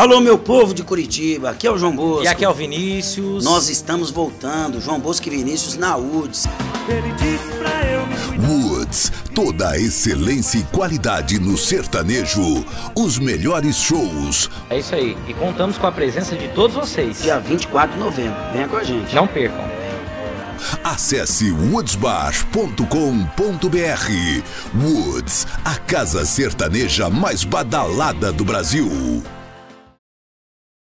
Alô, meu povo de Curitiba, aqui é o João Bosco. E aqui é o Vinícius. Nós estamos voltando, João Bosco e Vinícius na UDS. Ele disse pra eu me. Woods, toda a excelência e qualidade no sertanejo. Os melhores shows. É isso aí. E contamos com a presença de todos vocês. Dia 24 de novembro, venha com a gente. Não percam. Acesse woodsbar.com.br. Woods, a casa sertaneja mais badalada do Brasil.